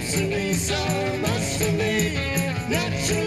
close to me, so much to me, naturally.